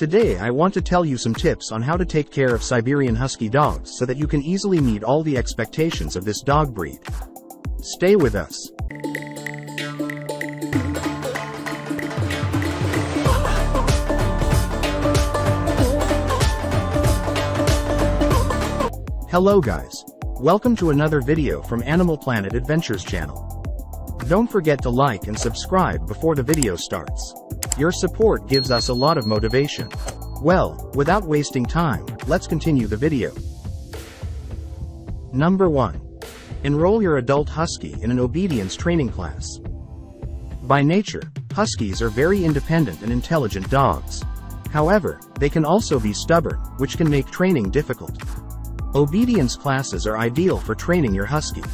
Today I want to tell you some tips on how to take care of Siberian Husky dogs so that you can easily meet all the expectations of this dog breed. Stay with us. Hello guys. Welcome to another video from Animal Planet Adventures channel. Don't forget to like and subscribe before the video starts. Your support gives us a lot of motivation. Well, without wasting time, let's continue the video. Number 1. Enroll your adult husky in an obedience training class. By nature, huskies are very independent and intelligent dogs. However, they can also be stubborn, which can make training difficult. Obedience classes are ideal for training your husky.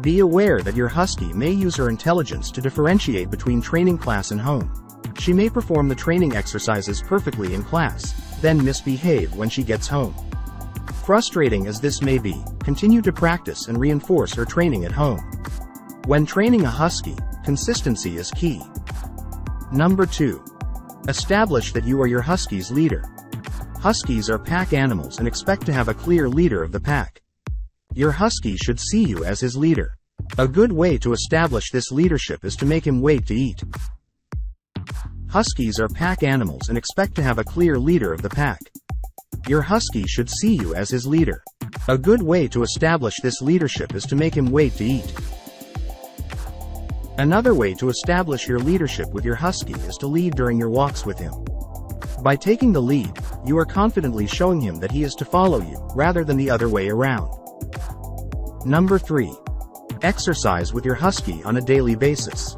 Be aware that your husky may use her intelligence to differentiate between training class and home. She may perform the training exercises perfectly in class, then misbehave when she gets home. Frustrating as this may be, continue to practice and reinforce her training at home. When training a husky, consistency is key. Number 2. Establish that you are your husky's leader. Huskies are pack animals and expect to have a clear leader of the pack. Your husky should see you as his leader. A good way to establish this leadership is to make him wait to eat. Huskies are pack animals and expect to have a clear leader of the pack. Your husky should see you as his leader. A good way to establish this leadership is to make him wait to eat. Another way to establish your leadership with your husky is to lead during your walks with him. By taking the lead, you are confidently showing him that he is to follow you, rather than the other way around. Number 3. Exercise with your husky on a daily basis.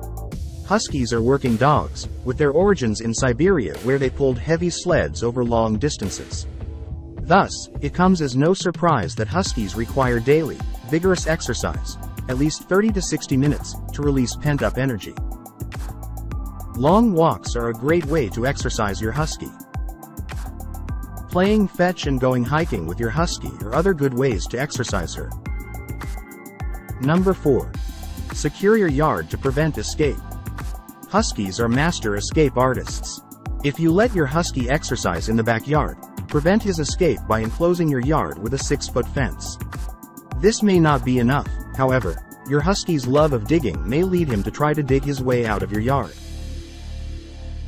Huskies are working dogs, with their origins in Siberia where they pulled heavy sleds over long distances. Thus, it comes as no surprise that huskies require daily, vigorous exercise, at least 30 to 60 minutes, to release pent-up energy. Long walks are a great way to exercise your husky. Playing fetch and going hiking with your husky are other good ways to exercise her. Number 4. Secure your yard to prevent escape. Huskies are master escape artists. If you let your husky exercise in the backyard, prevent his escape by enclosing your yard with a 6-foot fence. This may not be enough, however, your husky's love of digging may lead him to try to dig his way out of your yard.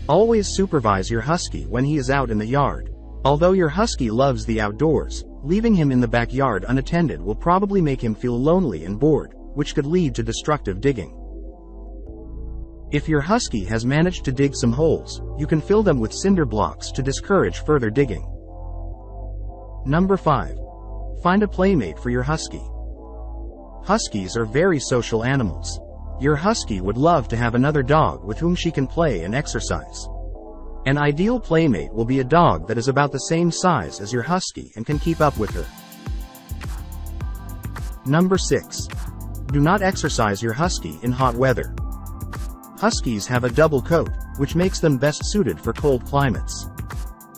Always supervise your husky when he is out in the yard. Although your husky loves the outdoors, leaving him in the backyard unattended will probably make him feel lonely and bored, which could lead to destructive digging. If your husky has managed to dig some holes, you can fill them with cinder blocks to discourage further digging. Number 5. Find a playmate for your husky. Huskies are very social animals. Your husky would love to have another dog with whom she can play and exercise. An ideal playmate will be a dog that is about the same size as your husky and can keep up with her. Number 6. Do not exercise your husky in hot weather. Huskies have a double coat, which makes them best suited for cold climates.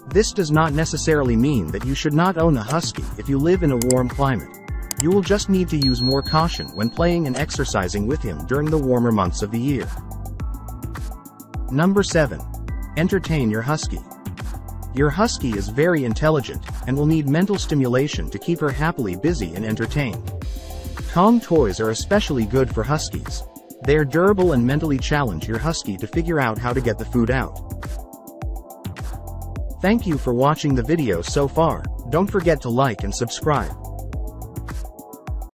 This does not necessarily mean that you should not own a husky if you live in a warm climate. You will just need to use more caution when playing and exercising with him during the warmer months of the year. Number 7. Entertain your husky. Your husky is very intelligent, and will need mental stimulation to keep her happily busy and entertained. Kong toys are especially good for huskies. They are durable and mentally challenge your husky to figure out how to get the food out. Thank you for watching the video so far, don't forget to like and subscribe.